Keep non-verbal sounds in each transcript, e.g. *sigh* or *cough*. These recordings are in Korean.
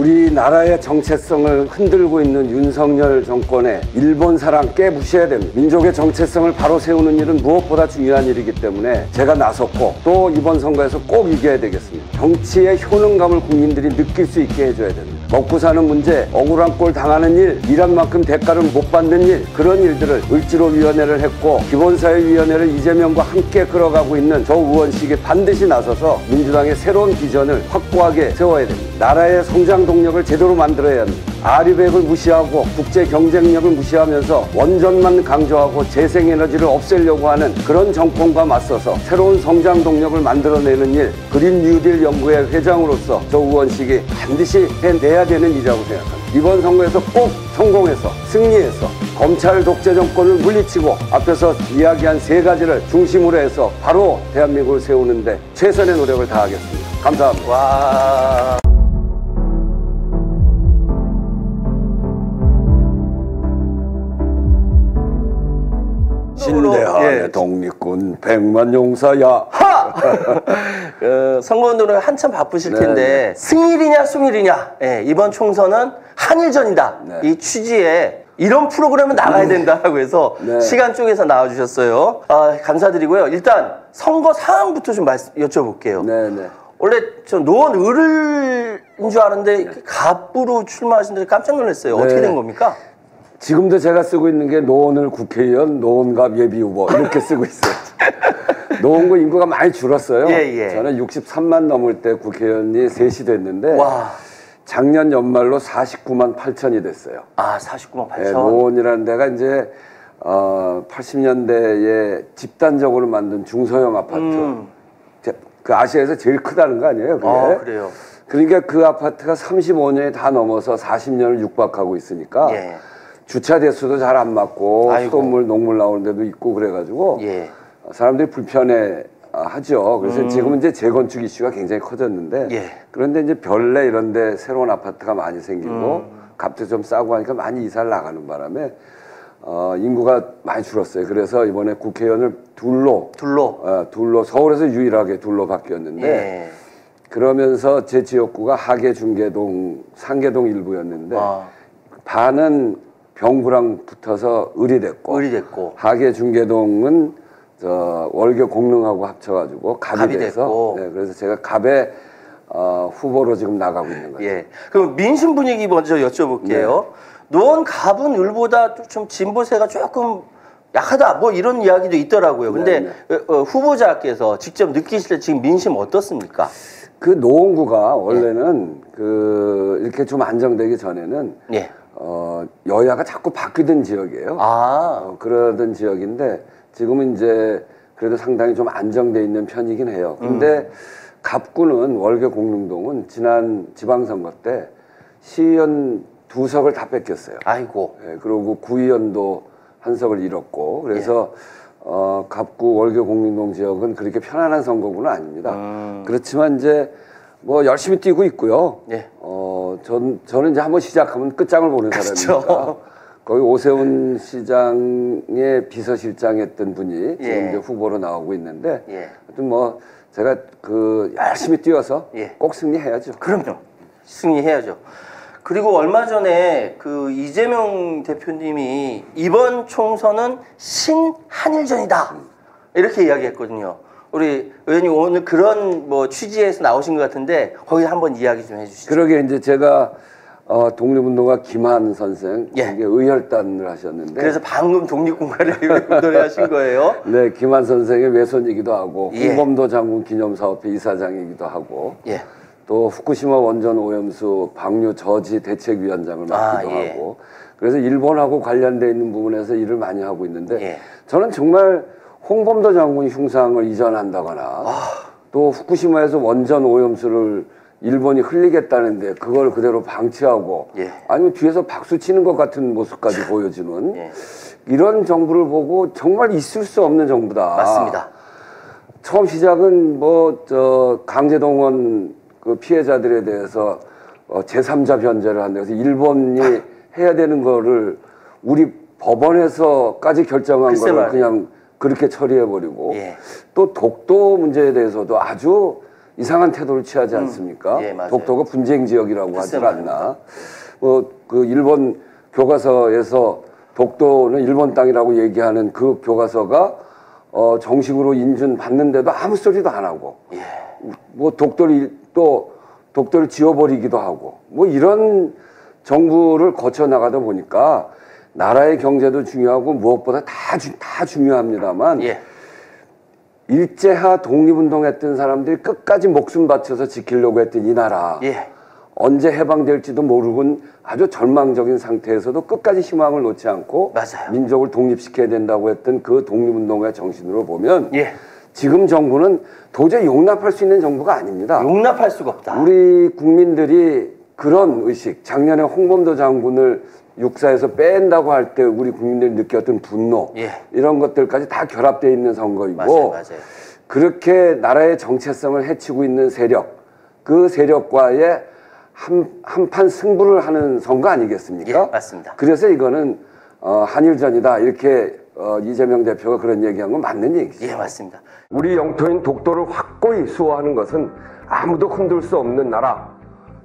우리나라의 정체성을 흔들고 있는 윤석열 정권의 일본 사랑 깨부셔야 됩니다. 민족의 정체성을 바로 세우는 일은 무엇보다 중요한 일이기 때문에 제가 나섰고 또 이번 선거에서 꼭 이겨야 되겠습니다. 정치의 효능감을 국민들이 느낄 수 있게 해줘야 됩니다. 먹고 사는 문제, 억울한 꼴 당하는 일, 일한 만큼 대가를 못 받는 일 그런 일들을 을지로위원회를 했고 기본사회위원회를 이재명과 함께 끌어가고 있는 저 의원식이 반드시 나서서 민주당의 새로운 비전을 확고하게 세워야 됩니다. 나라의 성장 동력을 제대로 만들어야 합니다. 아리백을 무시하고 국제 경쟁력을 무시하면서 원전만 강조하고 재생에너지를 없애려고 하는 그런 정권과 맞서서 새로운 성장 동력을 만들어내는 일 그린 뉴딜 연구회 회장으로서 저 의원식이 반드시 해내야 되는 일이라고 생각합니다. 이번 선거에서 꼭 성공해서 승리해서 검찰 독재 정권을 물리치고 앞에서 이야기한 세 가지를 중심으로 해서 바로 대한민국을 세우는데 최선의 노력을 다하겠습니다. 감사합니다. 와. 신대한의 예. 독립군 백만 용사야. 하! *laughs* 그 선거운동을 한참 바쁘실 네, 텐데 승일이냐 승일이냐 예, 이번 총선은 한일전이다 네. 이 취지에 이런 프로그램은 나가야 된다라고 해서 네. 시간 쪽에서 나와주셨어요 아, 감사드리고요 일단 선거 상황부터 좀 말씀 여쭤볼게요 네네. 원래 저 노원 을인 줄 알았는데 갑부로 출마하신 데 깜짝 놀랐어요 어떻게 네. 된 겁니까? 지금도 제가 쓰고 있는 게 노원을 국회의원, 노원갑 예비 후보 이렇게 *laughs* 쓰고 있어요. 노원구 인구가 많이 줄었어요. 예, 예. 저는 63만 넘을 때 국회의원이 셋이 됐는데 와, 작년 연말로 49만 8천이 됐어요. 아 49만 8천 예, 노원이라는 데가 이제 어, 80년대에 집단적으로 만든 중소형 아파트. 음. 제- 그 아시아에서 제일 크다는 거 아니에요? 그게? 아 그래요 그러니까 그 아파트가 35년이 다 넘어서 40년을 육박하고 있으니까 예. 주차 대수도 잘 안 맞고 아이고. 수돗물, 녹물 나오는 데도 있고 그래가지고 예. 사람들이 불편해 하죠. 그래서 지금은 이제 재건축 이슈가 굉장히 커졌는데 음. 예. 그런데 이제 별내 이런 데 새로운 아파트가 많이 생기고 음. 값도 좀 싸고 하니까 많이 이사를 나가는 바람에 어, 인구가 많이 줄었어요. 그래서 이번에 국회의원을 둘로 둘로 어, 둘로 서울에서 유일하게 둘로 바뀌었는데 예. 그러면서 제 지역구가 하계 중계동 상계동 일부였는데 아. 반은 병구랑 붙어서 을이 됐고 을이 됐고 하계 중계동은 저 월계 공릉하고 합쳐가지고 갑이, 갑이 돼서 됐고. 네, 그래서 제가 갑의 어, 후보로 지금 나가고 있는 거예요. 예. 그럼 민심 분위기 먼저 여쭤볼게요. 노원 갑은 을보다 좀 진보세가 조금 약하다 뭐 이런 이야기도 있더라고요. 근데 네, 어, 어, 후보자께서 직접 느끼실 때 지금 민심 어떻습니까? 그 노원구가 원래는 그 이렇게 좀 안정되기 전에는 예. 어, 여야가 자꾸 바뀌던 지역이에요. 아, 어, 그러던 지역인데 지금은 이제 그래도 상당히 좀 안정돼 있는 편이긴 해요. 근데 갑구는 월계 공릉동은 지난 지방선거 때 시의원 두 석을 다 뺏겼어요. 아이고. 예, 그리고 구의원도 한 석을 잃었고 그래서 어, 갑구 월계 공릉동 지역은 그렇게 편안한 선거구는 아닙니다. 음. 그렇지만 이제 뭐 열심히 뛰고 있고요. 예. 어, 전, 저는 이제 한번 시작하면 끝장을 보는. 사람이니까. 거기 오세훈 시장의 비서실장했던 분이 지금 예. 이제 후보로 나오고 있는데 예. 하여튼 뭐 제가 그 열심히 뛰어서 예. 꼭 승리해야죠. 그럼요. 승리해야죠. 그리고 얼마 전에 그 이재명 대표님이 이번 총선은 신한일전이다. 이렇게 이야기했거든요. 우리 의원님 오늘 그런 뭐 취지에서 나오신 것 같은데 거기 한번 이야기 좀 해주시죠. 그러게 이제 제가 어, 독립운동가 김한 선생 예. 이게 의혈단을 하셨는데 그래서 방금 독립군가를 노래하신 *laughs* 거예요. 네 김한 선생의 외손이기도 하고 예. 홍범도 장군 기념사업회 이사장이기도 하고 예. 또 후쿠시마 원전 오염수 방류 저지 대책위원장을 맡기도 아, 예. 하고 그래서 일본하고 관련돼 있는 부분에서 일을 많이 하고 있는데 예. 저는 정말 홍범도 장군 흉상을 이전한다거나 아. 또 후쿠시마에서 원전 오염수를 일본이 흘리겠다는데 그걸 그대로 방치하고 예. 아니면 뒤에서 박수 치는 것 같은 모습까지 보여주는 예. 이런 정부를 보고 정말 있을 수 없는 정부다. 맞습니다. 처음 시작은 뭐 저 강제동원 그 피해자들에 대해서 어 제3자 변제를 한다. 그래서 일본이 *laughs* 해야 되는 거를 우리 법원에서까지 결정한 거를. 그냥 그렇게 처리해 버리고 예. 또 독도 문제에 대해서도 아주 이상한 태도를 취하지 않습니까? 예, 맞아요. 독도가 분쟁 지역이라고 하지 않나? 뭐그 일본 교과서에서 독도는 일본 땅이라고 얘기하는 그 교과서가 어 정식으로 인준 받는데도 아무 소리도 안 하고 예. 뭐 독도를 또 독도를 지워버리기도 하고 뭐 이런 정부를 거쳐 나가다 보니까 나라의 경제도 중요하고 무엇보다 다, 주- 다 중요합니다만 예. 일제하 독립운동했던 사람들이 끝까지 목숨 바쳐서 지키려고 했던 이 나라 예. 언제 해방될지도 모르고 아주 절망적인 상태에서도 끝까지 희망을 놓지 않고 맞아요. 민족을 독립시켜야 된다고 했던 그 독립운동의 정신으로 보면 예. 지금 정부는 도저히 용납할 수 있는 정부가 아닙니다. 용납할 수가 없다. 우리 국민들이 그런 의식, 작년에 홍범도 장군을 육사에서 뺀다고 할 때 우리 국민들이 느꼈던 분노, 예. 이런 것들까지 다 결합되어 있는 선거이고, 맞아요, 맞아요. 그렇게 나라의 정체성을 해치고 있는 세력, 그 세력과의 한, 한판 승부를 하는 선거 아니겠습니까? 예, 맞습니다. 그래서 이거는 어, 한일전이다. 이렇게 어, 이재명 대표가 그런 얘기한 건 맞는 얘기죠. 예, 맞습니다. 우리 영토인 독도를 확고히 수호하는 것은 아무도 흔들 수 없는 나라,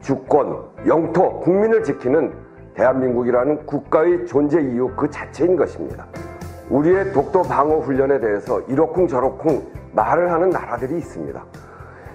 주권, 영토, 국민을 지키는 대한민국이라는 국가의 존재 이유 그 자체인 것입니다. 우리의 독도 방어 훈련에 대해서 이러쿵 저러쿵 말을 하는 나라들이 있습니다.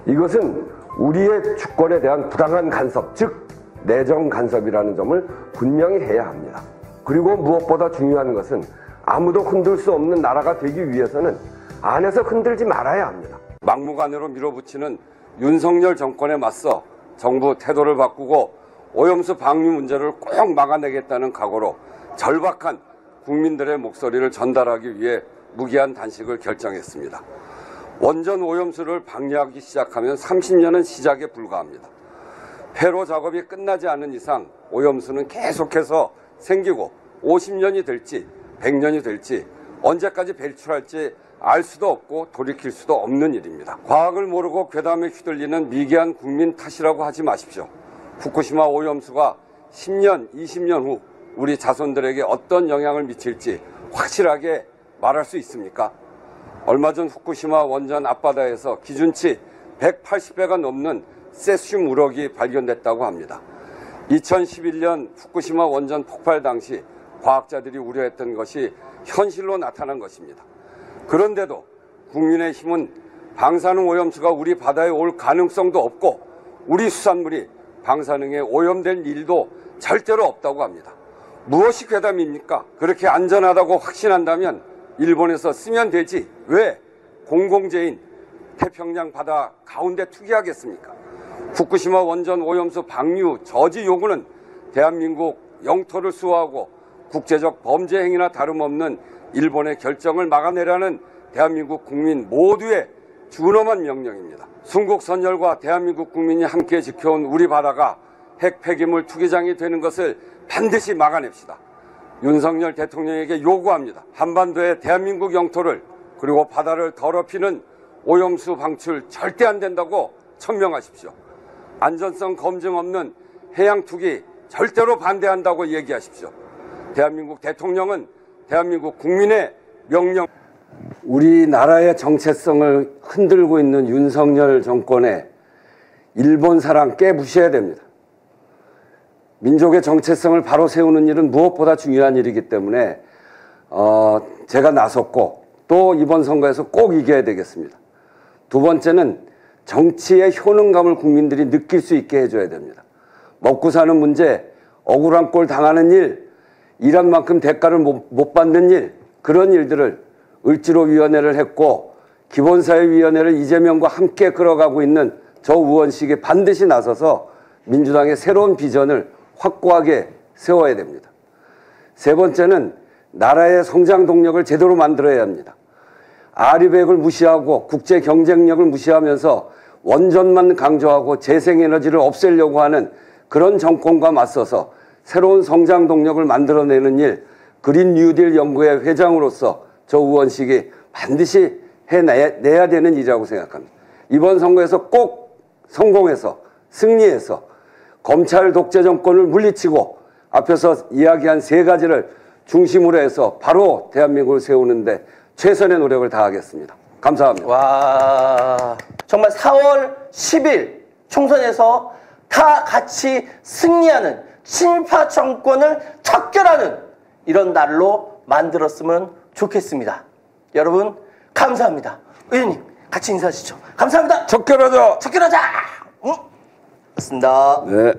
이것은 우리의 주권에 대한 부당한 간섭, 즉 내정 간섭이라는 점을 분명히 해야 합니다. 그리고 무엇보다 중요한 것은 아무도 흔들 수 없는 나라가 되기 위해서는 안에서 흔들지 말아야 합니다. 막무가내로 밀어붙이는 윤석열 정권에 맞서 정부 태도를 바꾸고 오염수 방류 문제를 꼭 막아내겠다는 각오로 절박한 국민들의 목소리를 전달하기 위해 무기한 단식을 결정했습니다. 원전 오염수를 방류하기 시작하면 30년은 시작에 불과합니다. 폐로 작업이 끝나지 않은 이상 오염수는 계속해서 생기고 50년이 될지 100년이 될지 언제까지 배출할지 알 수도 없고 돌이킬 수도 없는 일입니다. 과학을 모르고 괴담에 휘둘리는 미개한 국민 탓이라고 하지 마십시오. 후쿠시마 오염수가 10년, 20년 후 우리 자손들에게 어떤 영향을 미칠지 확실하게 말할 수 있습니까? 얼마 전 후쿠시마 원전 앞바다에서 기준치 180배가 넘는 세슘 우럭이 발견됐다고 합니다. 2011년 후쿠시마 원전 폭발 당시 과학자들이 우려했던 것이 현실로 나타난 것입니다. 그런데도 국민의힘은 방사능 오염수가 우리 바다에 올 가능성도 없고 우리 수산물이 방사능에 오염될 일도 절대로 없다고 합니다. 무엇이 괴담입니까? 그렇게 안전하다고 확신한다면 일본에서 쓰면 되지 왜 공공재인 태평양 바다 가운데 투기하겠습니까? 후쿠시마 원전 오염수 방류 저지 요구는 대한민국 영토를 수호하고 국제적 범죄 행위나 다름없는 일본의 결정을 막아내라는 대한민국 국민 모두의 준엄한 명령입니다. 순국 선열과 대한민국 국민이 함께 지켜온 우리 바다가 핵 폐기물 투기장이 되는 것을 반드시 막아냅시다. 윤석열 대통령에게 요구합니다. 한반도의 대한민국 영토를 그리고 바다를 더럽히는 오염수 방출 절대 안 된다고 천명하십시오. 안전성 검증 없는 해양 투기 절대로 반대한다고 얘기하십시오. 대한민국 대통령은 대한민국 국민의 명령. 우리나라의 정체성을 흔들고 있는 윤석열 정권에 일본 사랑 깨부셔야 됩니다. 민족의 정체성을 바로 세우는 일은 무엇보다 중요한 일이기 때문에 어, 제가 나섰고 또 이번 선거에서 꼭 이겨야 되겠습니다. 두 번째는 정치의 효능감을 국민들이 느낄 수 있게 해줘야 됩니다. 먹고 사는 문제, 억울한 꼴 당하는 일, 일한 만큼 대가를 못, 못 받는 일, 그런 일들을 을지로위원회를 했고 기본사회위원회를 이재명과 함께 끌어가고 있는 저 의원식이 반드시 나서서 민주당의 새로운 비전을 확고하게 세워야 됩니다. 세 번째는 나라의 성장 동력을 제대로 만들어야 합니다. 아리백을 무시하고 국제 경쟁력을 무시하면서 원전만 강조하고 재생에너지를 없애려고 하는 그런 정권과 맞서서 새로운 성장 동력을 만들어내는 일, 그린 뉴딜 연구회 회장으로서 저 의원식이 반드시 해내야 되는 일이라고 생각합니다. 이번 선거에서 꼭 성공해서 승리해서 검찰 독재 정권을 물리치고 앞에서 이야기한 세 가지를 중심으로 해서 바로 대한민국을 세우는데 최선의 노력을 다하겠습니다. 감사합니다. 와 정말 4월 10일 총선에서 다 같이 승리하는 친일파 정권을 척결하는 이런 날로 만들었으면 좋겠습니다. 여러분 감사합니다. 의원님 같이 인사하시죠. 감사합니다. 척결하자. 척결하자. 응? 맞습니다. 네.